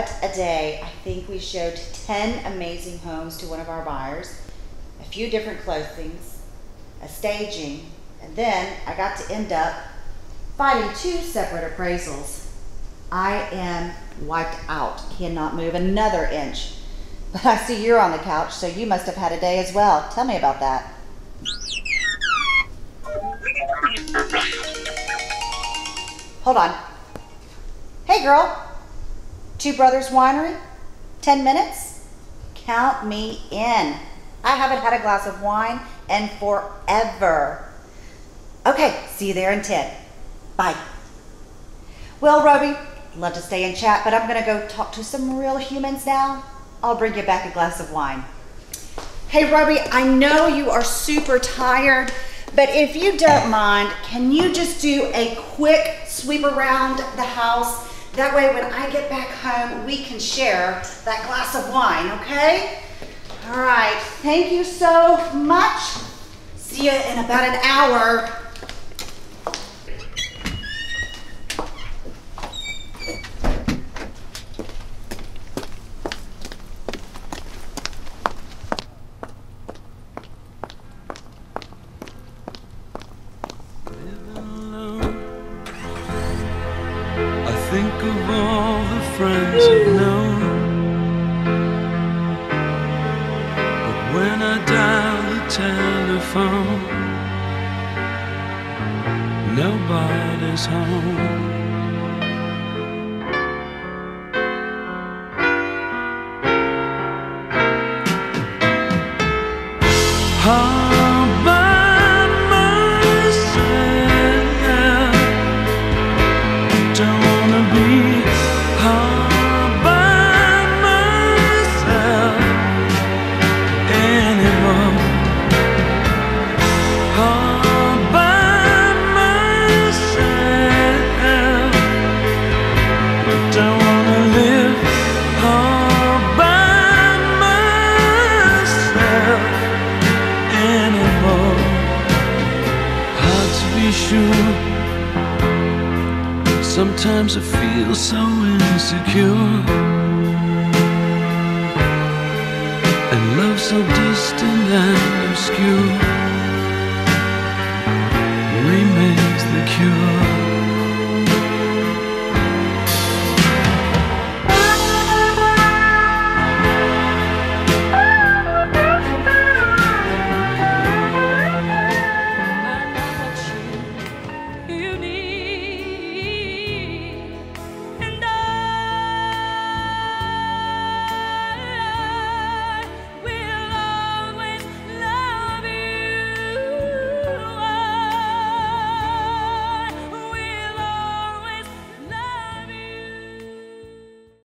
What a day. I think we showed 10 amazing homes to one of our buyers, a few different closings, a staging, and then I got to end up fighting two separate appraisals. I am wiped out, cannot move another inch. But I see you're on the couch, so you must have had a day as well. Tell me about that. Hold on. Hey, girl. Two Brothers Winery? 10 minutes? Count me in. I haven't had a glass of wine in forever. Okay, see you there in 10. Bye. Well, Roby, love to stay and chat, but I'm going to go talk to some real humans now. I'll bring you back a glass of wine. Hey, Roby, I know you are super tired, but if you don't mind, can you just do a quick sweep around the house that way when I get back home, we can share that glass of wine, okay? All right, thank you so much. See you in about an hour. Think of all the friends I've known. But when I dial the telephone, nobody's home. All Sometimes I feel so insecure. And love so distant and obscure Remains the cure